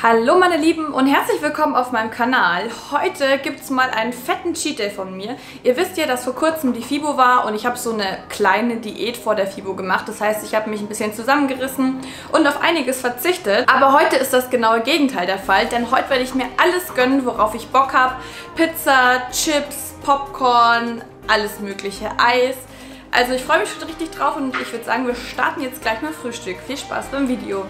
Hallo meine Lieben und herzlich willkommen auf meinem Kanal. Heute gibt es mal einen fetten Cheat Day von mir. Ihr wisst ja, dass vor kurzem die FIBO war und ich habe so eine kleine Diät vor der FIBO gemacht. Das heißt, ich habe mich ein bisschen zusammengerissen und auf einiges verzichtet. Aber heute ist das genaue Gegenteil der Fall, denn heute werde ich mir alles gönnen, worauf ich Bock habe. Pizza, Chips, Popcorn, alles mögliche, Eis. Also ich freue mich schon richtig drauf und ich würde sagen, wir starten jetzt gleich mal Frühstück. Viel Spaß beim Video.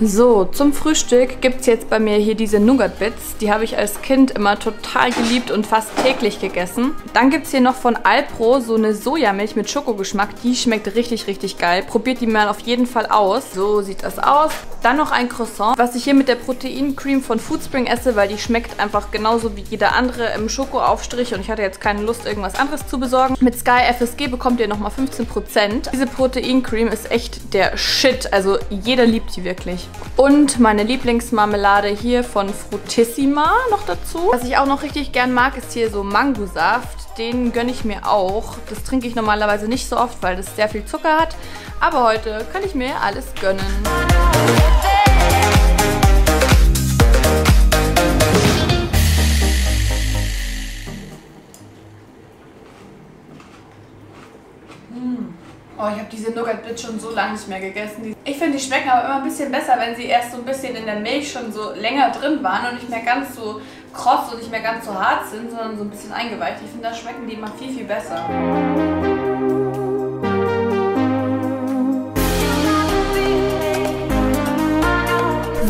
So, zum Frühstück gibt es jetzt bei mir hier diese Nougat Bits. Die habe ich als Kind immer total geliebt und fast täglich gegessen. Dann gibt es hier noch von Alpro so eine Sojamilch mit Schokogeschmack. Die schmeckt richtig, richtig geil. Probiert die mal auf jeden Fall aus. So sieht das aus. Dann noch ein Croissant, was ich hier mit der Proteincreme von Foodspring esse, weil die schmeckt einfach genauso wie jeder andere im Schokoaufstrich und ich hatte jetzt keine Lust, irgendwas anderes zu besorgen. Mit Sky FSG bekommt ihr nochmal 15%. Diese Proteincreme ist echt der Shit, also jeder liebt die wirklich. Und meine Lieblingsmarmelade hier von Frutissima noch dazu. Was ich auch noch richtig gern mag, ist hier so Mangosaft. Den gönne ich mir auch. Das trinke ich normalerweise nicht so oft, weil das sehr viel Zucker hat. Aber heute kann ich mir alles gönnen. Oh, ich habe diese Nougat-Bits schon so lange nicht mehr gegessen. Ich finde, die schmecken aber immer ein bisschen besser, wenn sie erst so ein bisschen in der Milch schon so länger drin waren und nicht mehr ganz so kross und nicht mehr ganz so hart sind, sondern so ein bisschen eingeweicht. Ich finde, da schmecken die immer viel, viel besser.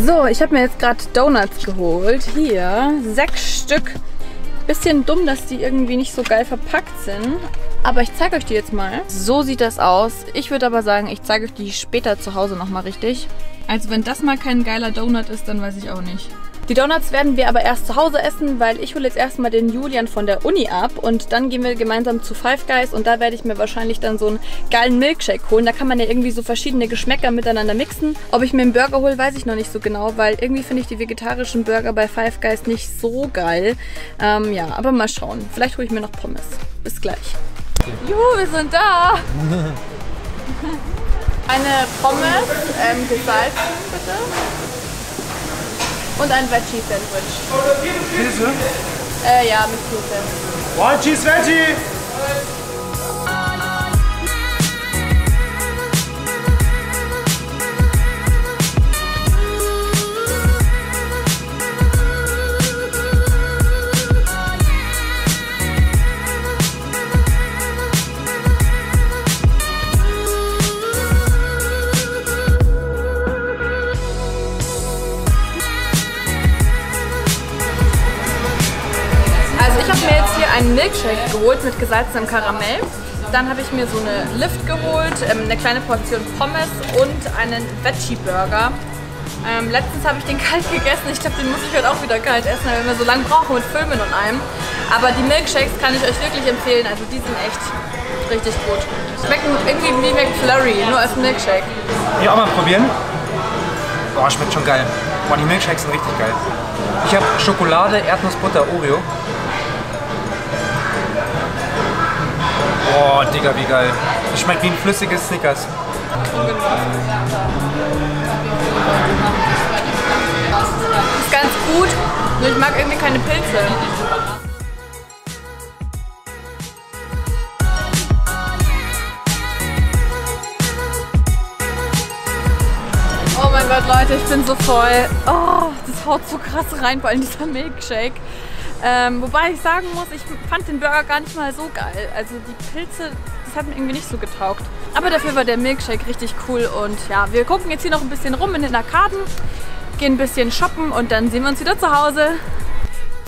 So, ich habe mir jetzt gerade Donuts geholt. Hier, sechs Stück. Bisschen dumm, dass die irgendwie nicht so geil verpackt sind. Aber ich zeige euch die jetzt mal. So sieht das aus. Ich würde aber sagen, ich zeige euch die später zu Hause nochmal richtig. Also wenn das mal kein geiler Donut ist, dann weiß ich auch nicht. Die Donuts werden wir aber erst zu Hause essen, weil ich hole jetzt erstmal den Julian von der Uni ab und dann gehen wir gemeinsam zu Five Guys und da werde ich mir wahrscheinlich dann so einen geilen Milkshake holen. Da kann man ja irgendwie so verschiedene Geschmäcker miteinander mixen. Ob ich mir einen Burger hole, weiß ich noch nicht so genau, weil irgendwie finde ich die vegetarischen Burger bei Five Guys nicht so geil. Ähm, ja, aber mal schauen. Vielleicht hole ich mir noch Pommes. Bis gleich. Juhu, wir sind da! Eine Pommes, ähm, gesalzen bitte. Und ein Veggie-Sandwich. Käse? Äh, ja, mit Käse. One Cheese Veggie! Einen Milkshake geholt mit gesalzenem Karamell. Dann habe ich mir so eine Lift geholt, ähm, eine kleine Portion Pommes und einen Veggie-Burger. Ähm, letztens habe ich den kalt gegessen. Ich glaube, den muss ich heute auch wieder kalt essen, weil wir so lange brauchen mit Filmen und allem. Aber die Milkshakes kann ich euch wirklich empfehlen. Also die sind echt richtig gut. Schmecken irgendwie wie McFlurry, nur als Milkshake. Hier auch mal probieren. Boah, schmeckt schon geil. Boah, die Milkshakes sind richtig geil. Ich habe Schokolade, Erdnussbutter, Oreo. Digga, wie geil. Das schmeckt wie ein flüssiges Snickers. Ist ganz gut, nur ich mag irgendwie keine Pilze. Oh mein Gott, Leute, ich bin so voll. Oh, das haut so krass rein, vor allem dieser Milkshake. Ähm, wobei ich sagen muss, ich fand den Burger gar nicht mal so geil. Also die Pilze, das hat mir irgendwie nicht so getaugt. Aber dafür war der Milkshake richtig cool und ja, wir gucken jetzt hier noch ein bisschen rum in den Arkaden, gehen ein bisschen shoppen und dann sehen wir uns wieder zu Hause.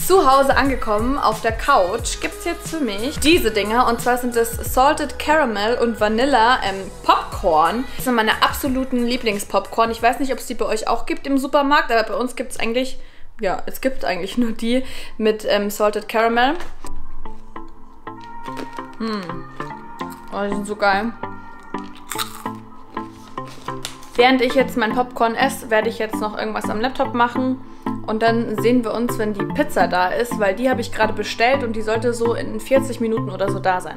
Zu Hause angekommen, auf der Couch, gibt es jetzt für mich diese Dinger. Und zwar sind es Salted Caramel und Vanilla ähm, Popcorn. Das sind meine absoluten Lieblingspopcorn. Ich weiß nicht, ob es die bei euch auch gibt im Supermarkt, aber bei uns gibt es eigentlich, ja, es gibt eigentlich nur die mit ähm, Salted Caramel. Hm. Oh, die sind so geil. Während ich jetzt mein Popcorn esse, werde ich jetzt noch irgendwas am Laptop machen. Und dann sehen wir uns, wenn die Pizza da ist, weil die habe ich gerade bestellt und die sollte so in 40 Minuten oder so da sein.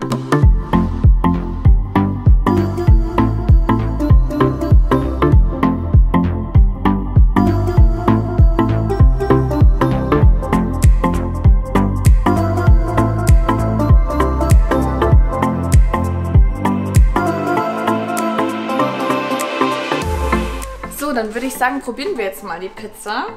Sagen, probieren wir jetzt mal die Pizza.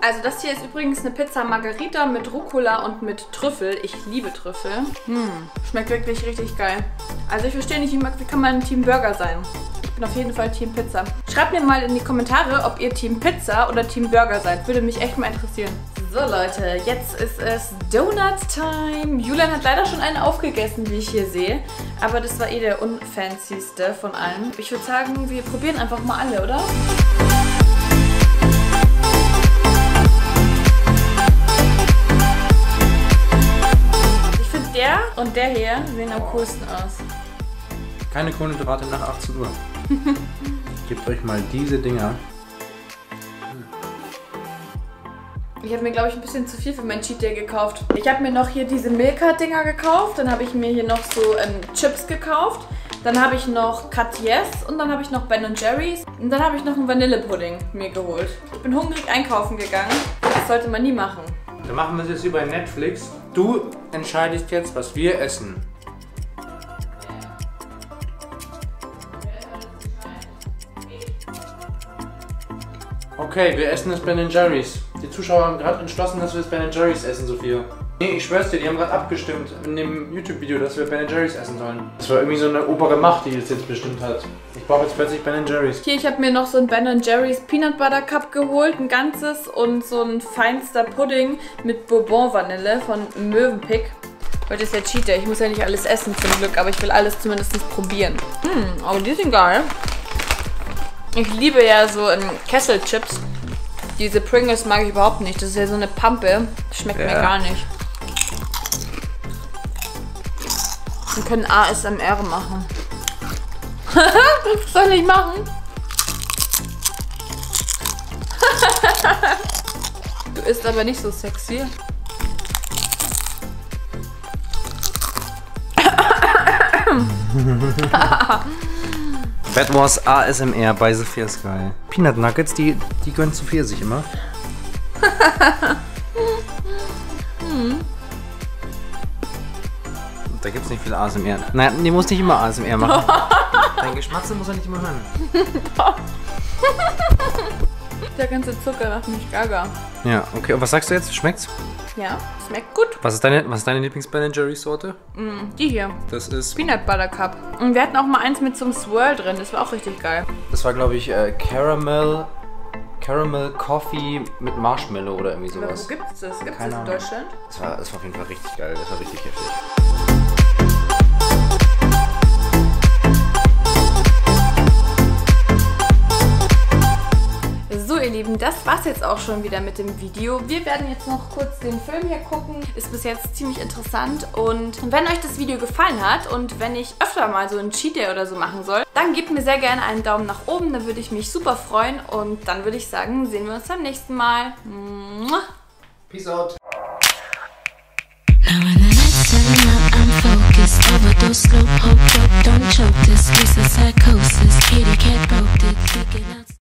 Also das hier ist übrigens eine Pizza Margarita mit Rucola und mit Trüffel. Ich liebe Trüffel. Hm, schmeckt wirklich richtig geil. Also ich verstehe nicht, wie kann man Team Burger sein? Ich bin auf jeden Fall Team Pizza. Schreibt mir mal in die Kommentare, ob ihr Team Pizza oder Team Burger seid. Würde mich echt mal interessieren. So Leute, jetzt ist es Donut Time. Julian hat leider schon einen aufgegessen, wie ich hier sehe. Aber das war eh der unfancyste von allen. Ich würde sagen, wir probieren einfach mal alle, oder? Ich finde der und der hier sehen am coolsten aus. Keine Kohlenhydrate nach 18 Uhr. Gebt euch mal diese Dinger. Ich habe mir, glaube ich, ein bisschen zu viel für mein Cheat Day gekauft. Ich habe mir noch hier diese Milka-Dinger gekauft. Dann habe ich mir hier noch so ähm, Chips gekauft. Dann habe ich noch Cartiers und dann habe ich noch Ben Jerry's. Und dann habe ich noch einen Vanillepudding mir geholt. Ich bin hungrig einkaufen gegangen. Das sollte man nie machen. Dann machen wir es jetzt über Netflix. Du entscheidest jetzt, was wir essen. Okay, wir essen das Ben Jerry's. Zuschauer haben gerade entschlossen, dass wir das Ben Jerry's essen, Sophia. Nee, ich schwör's dir, die haben gerade abgestimmt in dem YouTube-Video, dass wir Ben Jerry's essen sollen. Das war irgendwie so eine obere Macht, die das jetzt bestimmt hat. Ich brauche jetzt plötzlich Ben Jerry's. Hier, ich habe mir noch so ein Ben Jerry's Peanut Butter Cup geholt, ein ganzes und so ein feinster Pudding mit Bourbon Vanille von Mövenpick. Heute ist ja Cheat Day. Ich muss ja nicht alles essen zum Glück, aber ich will alles zumindest probieren. Hm, aber die sind geil. Ich liebe ja so ähm, Kesselchips. Diese Pringles mag ich überhaupt nicht. Das ist ja so eine Pampe. Das schmeckt Ja. mir gar nicht. Wir können ASMR machen. das soll ich machen. du isst aber nicht so sexy. That was ASMR bei Sophia Sky. Peanut Nuggets, die, die gönnt Sophia sich immer. Da gibt's nicht viel ASMR. Nein, die muss nicht immer ASMR machen. Dein Geschmatze muss er nicht immer hören. Der ganze Zucker macht mich gaga. Ja, okay. Und was sagst du jetzt? Schmeckt's? Ja, schmeckt gut. Was ist deine, was ist deine Lieblings-Ben Jerry's Sorte? Die hier. Das ist. Peanut Butter Cup. Und wir hatten auch mal eins mit so einem Swirl drin. Das war auch richtig geil. Das war, glaube ich, äh, Caramel. Caramel Coffee mit Marshmallow oder irgendwie Aber sowas. wo gibt's das? Gibt's Keine das in. Deutschland? Das war, das war auf jeden Fall richtig geil. Das war richtig heftig. Ihr Lieben, das war's jetzt auch schon wieder mit dem Video. Wir werden jetzt noch kurz den Film hier gucken. Ist bis jetzt ziemlich interessant. Und wenn euch das Video gefallen hat und wenn ich öfter mal so ein Cheat Day oder so machen soll, dann gebt mir sehr gerne einen Daumen nach oben. Da würde ich mich super freuen. Und dann würde ich sagen, sehen wir uns beim nächsten Mal. Mua. Peace out. Overdose, slow poke up, don't choke this. Case of psychosis. Kitty cat broke it, freaking out.